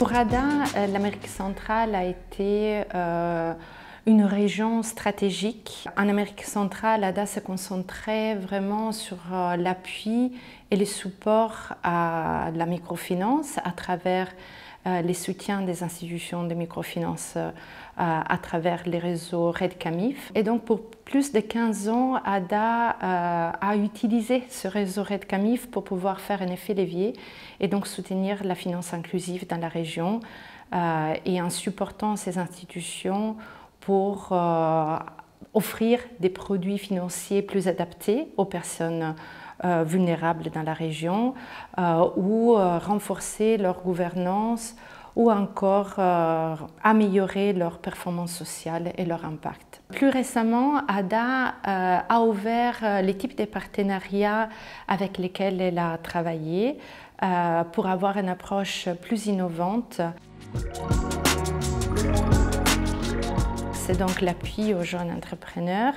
Pour ADA, euh, l'Amérique centrale a été euh, une région stratégique. En Amérique centrale, ADA se concentrait vraiment sur euh, l'appui et le support à la microfinance à travers les soutiens des institutions de microfinance euh, à travers les réseaux RedCamif. Et donc pour plus de 15 ans, ADA a utilisé ce réseau RedCamif pour pouvoir faire un effet levier et donc soutenir la finance inclusive dans la région et en supportant ces institutions pour euh, offrir des produits financiers plus adaptés aux personnes euh, vulnérables dans la région euh, ou renforcer leur gouvernance ou encore améliorer leur performance sociale et leur impact. Plus récemment, ADA a ouvert les types de partenariats avec lesquels elle a travaillé pour avoir une approche plus innovante c'est donc l'appui aux jeunes entrepreneurs.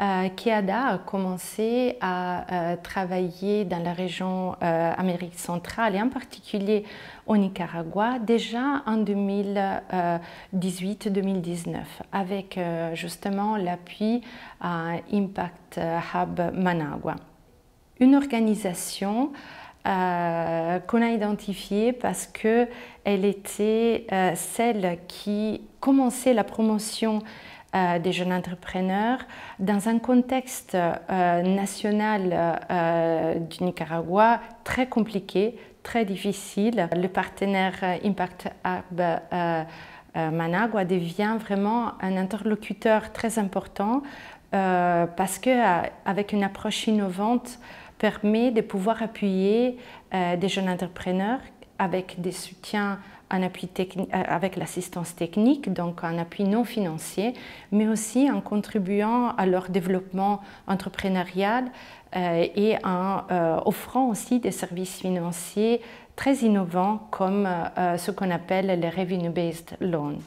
Euh, Kiada a commencé à euh, travailler dans la région euh, Amérique centrale et en particulier au Nicaragua déjà en 2018-2019 avec euh, justement l'appui à Impact Hub Managua. Une organisation euh, qu'on a identifiée parce qu'elle était euh, celle qui commençait la promotion euh, des jeunes entrepreneurs dans un contexte national du Nicaragua très compliqué, très difficile. Le partenaire Impact Hub Managua devient vraiment un interlocuteur très important parce qu'avec une approche innovante, permet de pouvoir appuyer euh, des jeunes entrepreneurs avec des soutiens en appui euh, avec l'assistance technique, donc un appui non financier, mais aussi en contribuant à leur développement entrepreneurial euh, et en offrant aussi des services financiers très innovants comme ce qu'on appelle les revenue-based loans.